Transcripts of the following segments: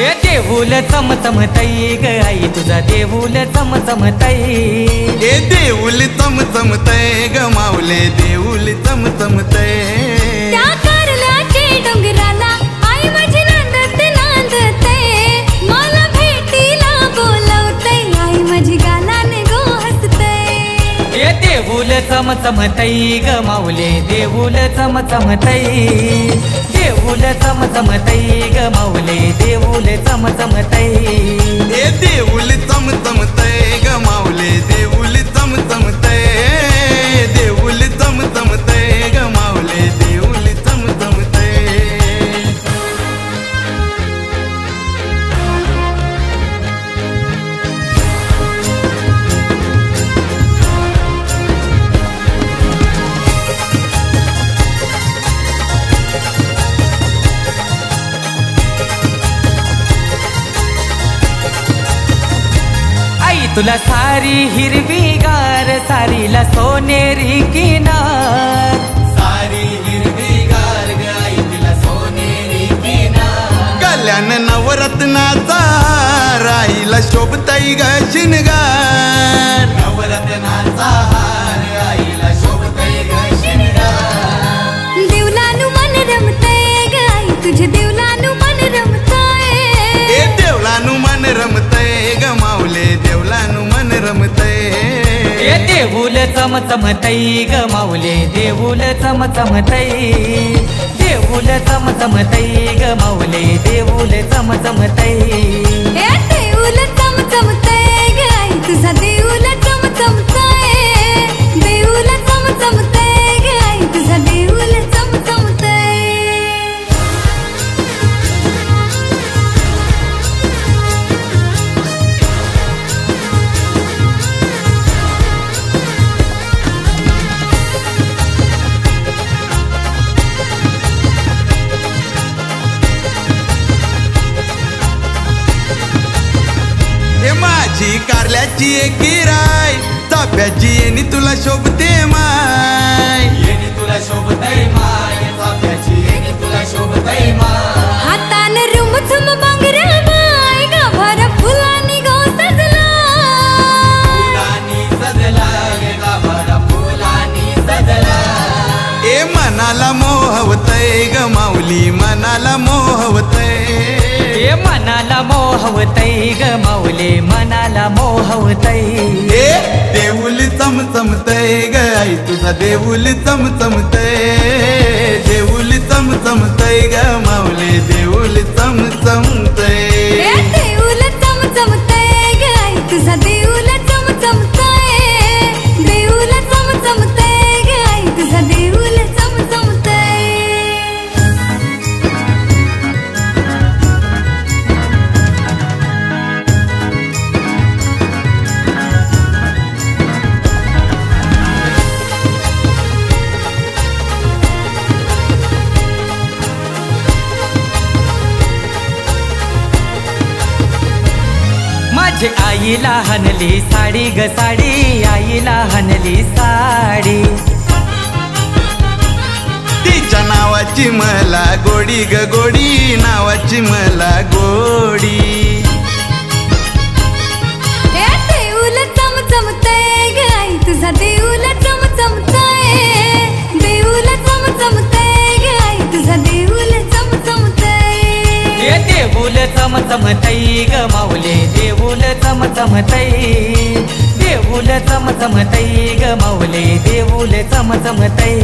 देऊल चमचमतई ग आई तुझा देऊल चमचमतई ए देऊल चमचमतय ग माऊले देऊल चमचमतय त्या कारल्याचे डोंगराला आई माझी नांदत नांदते मला भेटीला बोलवते आई माझी गालाने गो हसते ए देऊल चमचमतई ग माऊले देऊल चमचमतई देऊल चमचमतई ग माऊले देऊल चमचमतई. तुला सारी हिरवी गार सारीला सोनेरी किनार. सारी हिरवी गार ग आई तुला सोनेरी किनार. कल्याण नवरत्नाचा राईला शोभताई ग शिनगार देऊल चमचमतई ग माऊले देऊल चमचमतई. देऊल चमचमतई ग माऊले. माझी कारल्याची एक गिराय. चाफ्याची येणी तुला शोभते माय. येणी तुला शोभतय माय. चाफ्याची येणी तुला शोभतय माय. हातान रुमझुम बांगड्या माय. गाभारा फुलांनी गो सजला फुलांनी सजला गे गाभारा फुलांनी सजला ए मनाला मोहवतय ग माऊली. मनाला मोहवतय हे मनाला मोहवतय ग माऊले मनाला मोहवतय. ए देऊल चमचमतय ग आई तुझा देऊल चमचमतय. देऊल चमचमतय ग माऊले देऊल चमचमतय माझी आईला हनली साडी ग साडी आईला हनली साडी. तिच्या नावाची मला गोडी ग गोडी नावाची मला गोडी. देऊल ग तुझा देऊल देऊल तुझा देऊल देऊल माऊले. चमचमतई देऊल चमचमतई ग माऊले देऊल चमचमतई.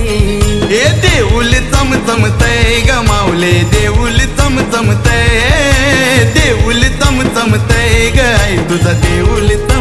ए देऊल चमचमतय ग माऊले देऊल चमचमतय देऊल चमचमतय ग आई तुझा देऊल चम